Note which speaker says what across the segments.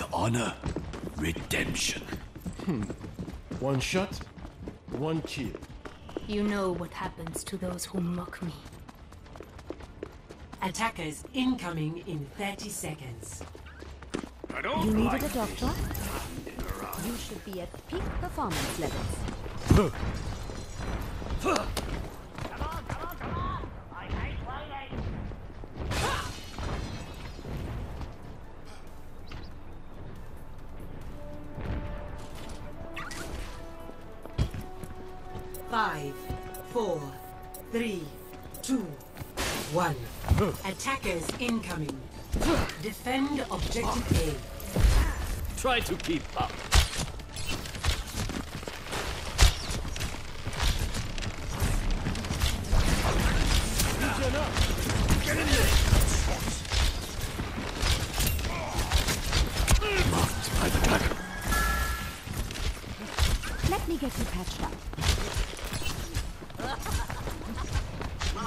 Speaker 1: with honor, redemption. Hmm.
Speaker 2: One shot, one kill.
Speaker 3: You know what happens to those who mock me.
Speaker 4: Attackers incoming in 30 seconds.
Speaker 5: You needed a doctor? You should be at peak performance levels.
Speaker 4: Five, four, three, two, one. Attackers incoming. Defend objective A.
Speaker 1: Try to keep up.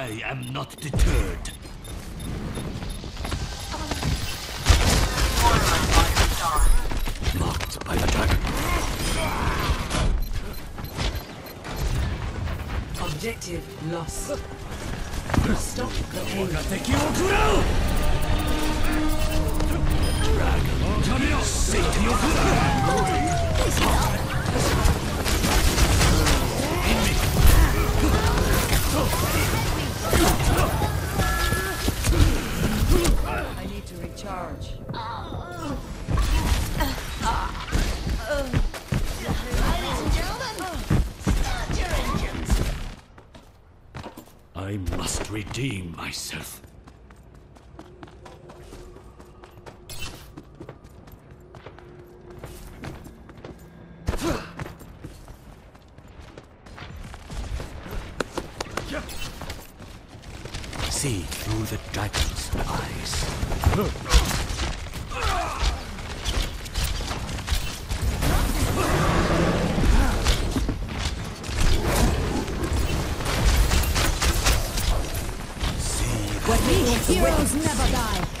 Speaker 1: I am not deterred. Marked by the dragon.
Speaker 4: Objective lost. Stop the pain.
Speaker 1: 敵を myself. See through the dragon's eyes.
Speaker 5: Heroes never die.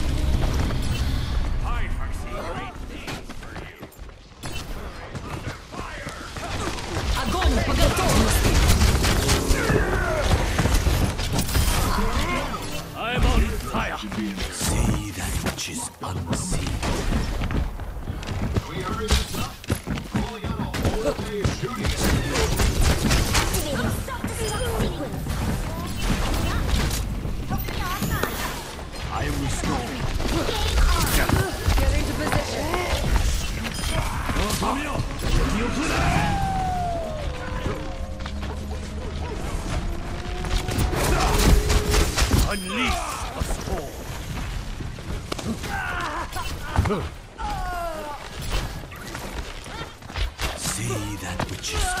Speaker 1: See that which is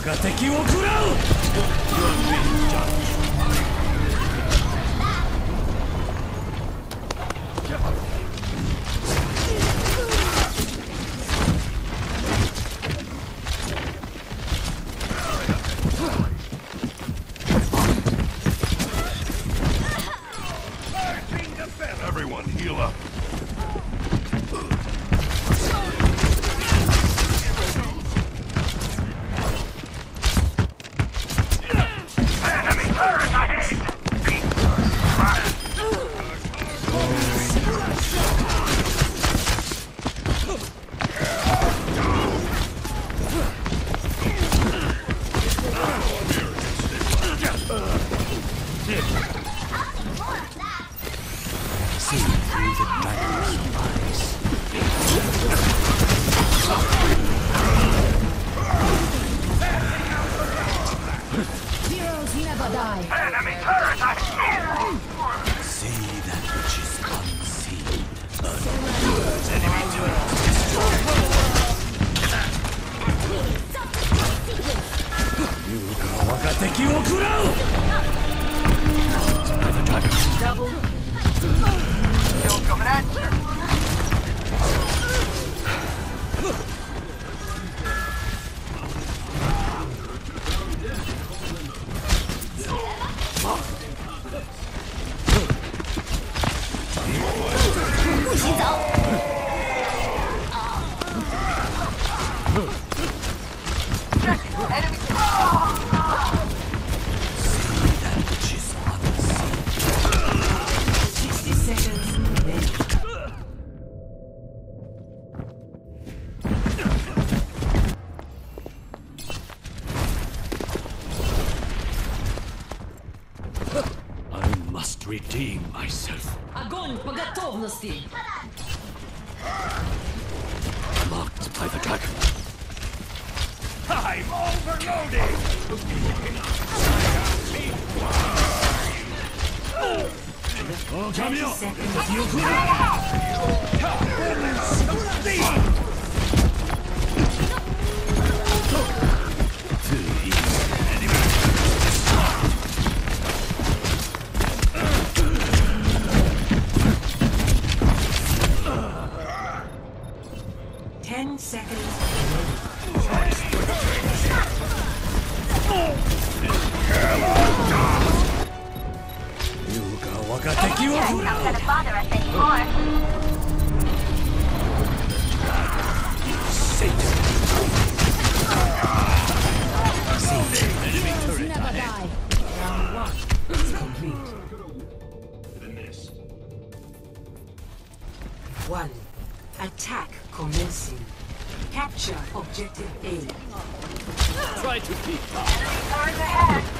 Speaker 1: 我が敵を食らう。
Speaker 5: never die. Enemy turret!
Speaker 1: See that which is unseen. Unheard enemy turret destroyed. Double. Still
Speaker 4: coming at you.
Speaker 1: I must redeem myself.
Speaker 4: Огонь по готовности!
Speaker 1: Marked by the dragon.
Speaker 6: I'm overloading!
Speaker 4: Ten one is complete. One. Attack commencing. Capture objective A.
Speaker 1: Try to keep Marked.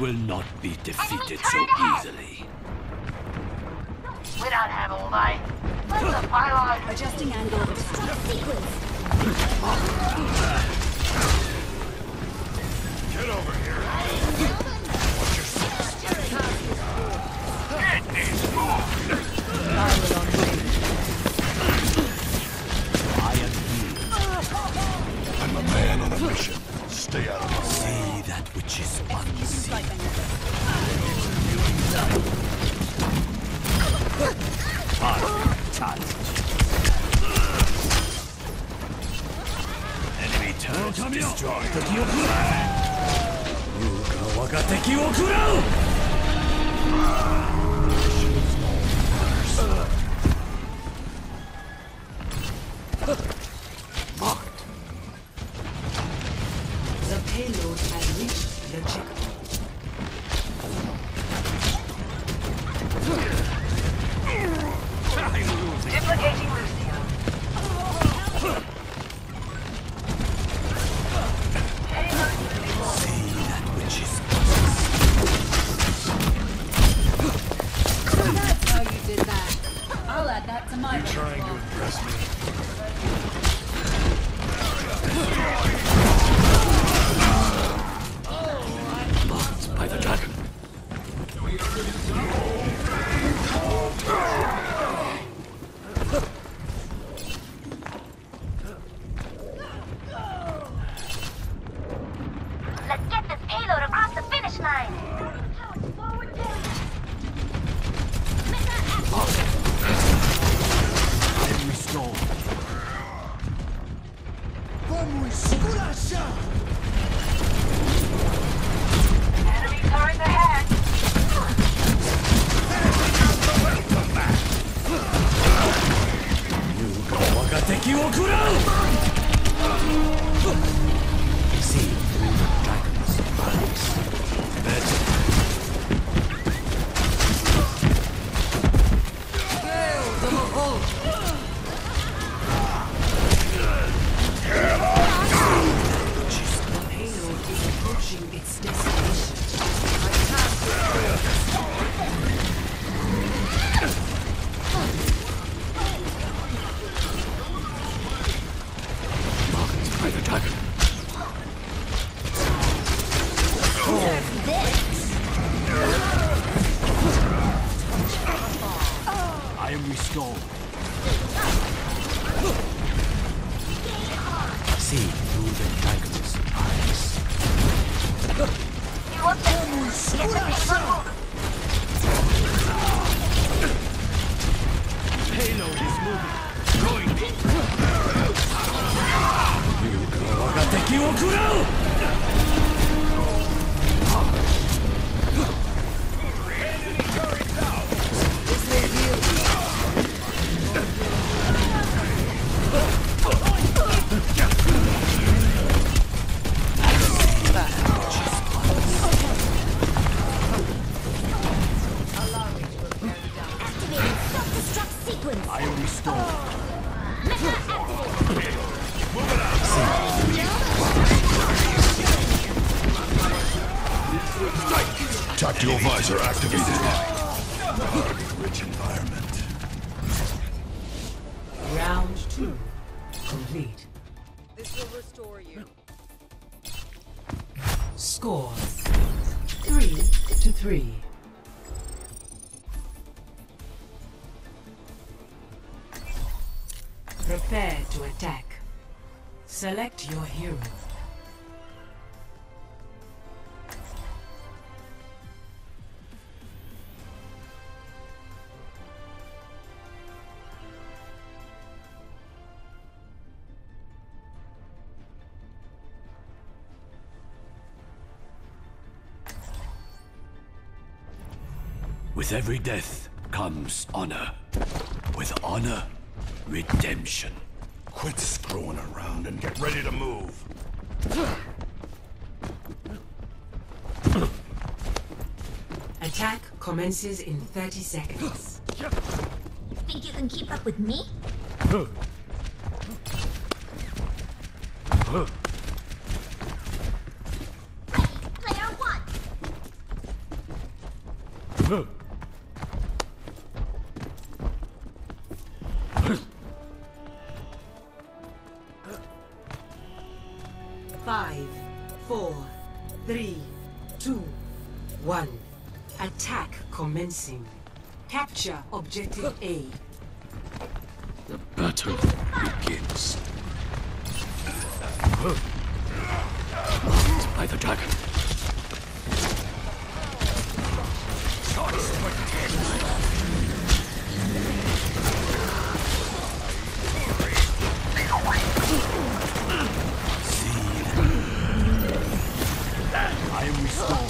Speaker 1: will not be defeated so
Speaker 7: turret ahead.
Speaker 1: easily.
Speaker 7: Without having light. What's the pylon?
Speaker 5: Adjusting angle. Destruct sequence.
Speaker 6: Get over here. It needs moved.
Speaker 1: I am here.
Speaker 6: I'm a man on a mission. Stay out of my way.
Speaker 1: See that which is 敵を食らう。
Speaker 5: Sequence.
Speaker 1: I am restored.
Speaker 6: Tactical visor activated. Rich environment.
Speaker 4: Round two. Complete.
Speaker 8: This will restore you.
Speaker 4: Score. Three to three. Prepare to attack. Select your hero.
Speaker 1: With every death comes honor. With honor, redemption.
Speaker 6: Quit screwing around and get ready to move.
Speaker 4: Attack commences in 30 seconds.
Speaker 7: Think you can keep up with me?
Speaker 4: 1. Attack commencing. Capture objective A.
Speaker 1: The battle begins. By the dragon.
Speaker 2: I am restored.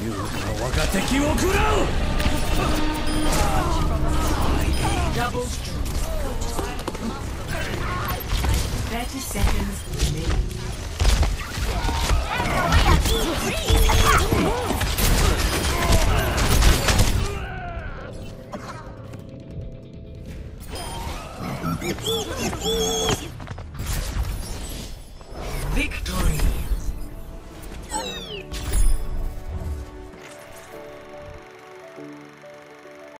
Speaker 2: 竜が我が敵を食らう
Speaker 4: Thirty seconds remaining. Please attack!